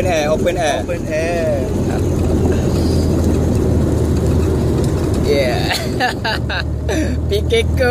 Open Air Open Air open air Yeah พี่เก๊กโก้